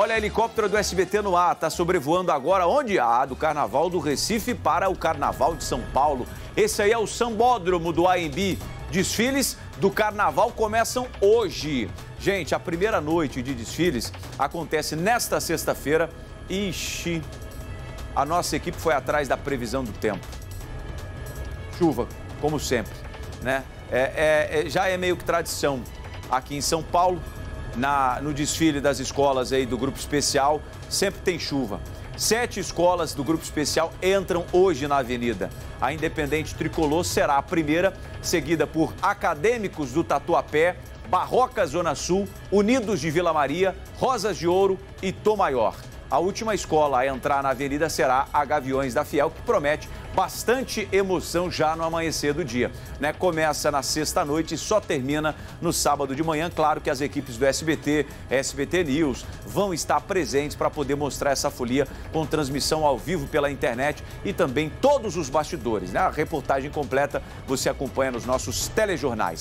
Olha, helicóptero do SBT no ar, está sobrevoando agora onde há do Carnaval do Recife para o Carnaval de São Paulo. Esse aí é o sambódromo do AMB. Desfiles do Carnaval começam hoje. Gente, a primeira noite de desfiles acontece nesta sexta-feira. Ixi, a nossa equipe foi atrás da previsão do tempo. Chuva, como sempre, né? É, é, é, já é meio que tradição aqui em São Paulo, na, no desfile das escolas aí do grupo especial, sempre tem chuva. Sete escolas do grupo especial entram hoje na avenida. A Independente Tricolor será a primeira, seguida por Acadêmicos do Tatuapé, Barroca Zona Sul, Unidos de Vila Maria, Rosas de Ouro e Tom Maior. A última escola a entrar na avenida será a Gaviões da Fiel, que promete bastante emoção já no amanhecer do dia. Né? Começa na sexta-noite e só termina no sábado de manhã. Claro que as equipes do SBT, SBT News, vão estar presentes para poder mostrar essa folia com transmissão ao vivo pela internet e também todos os bastidores. Né? A reportagem completa você acompanha nos nossos telejornais.